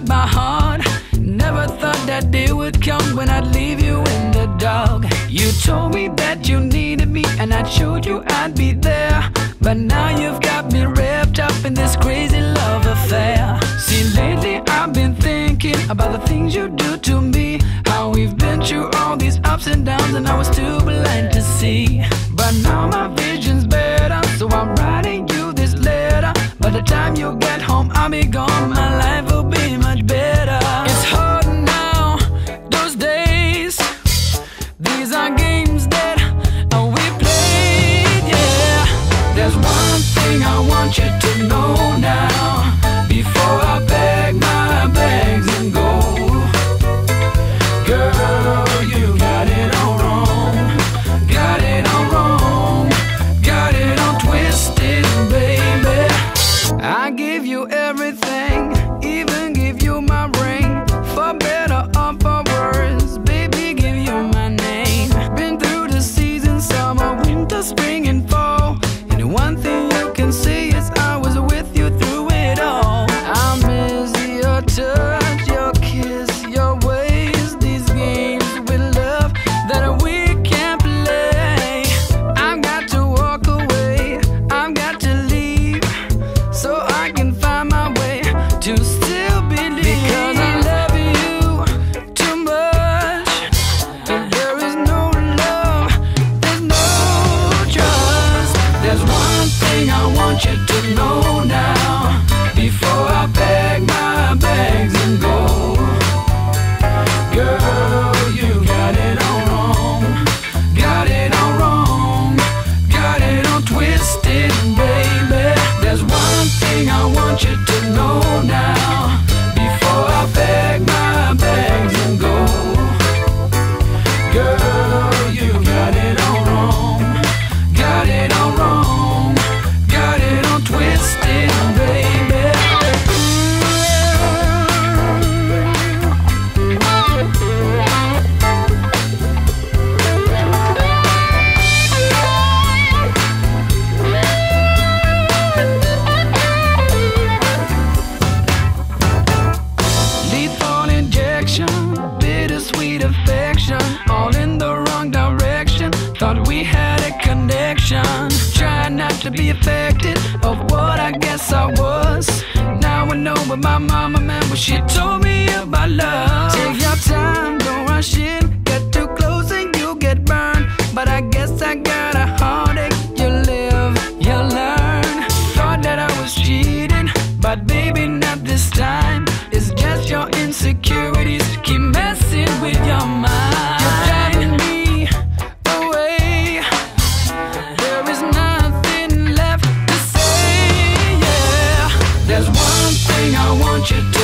got my heart. Never thought that day would come when I'd leave you in the dark. You told me that you needed me, and I showed you I'd be there. But now you've got me wrapped up in this crazy love affair. See, lately I've been thinking about the things you do to me. How we've been through all these ups and downs, and I was too blind to see. But now my vision's better, so I'm writing you this letter. By the time you get home, I'll be gone. I give you everything, even affected of what I guess I was. Now I know what my mama meant when she told me about love. Take your time, don't rush in. Get too close and you get burned. But I guess I got. you